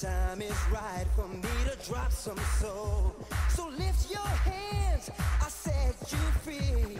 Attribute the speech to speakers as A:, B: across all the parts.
A: time is right for me to drop some soul. So lift your hands, I set you free.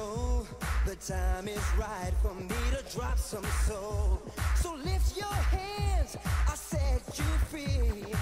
A: know the time is right for me to drop some soul. So lift your hands, I set you free.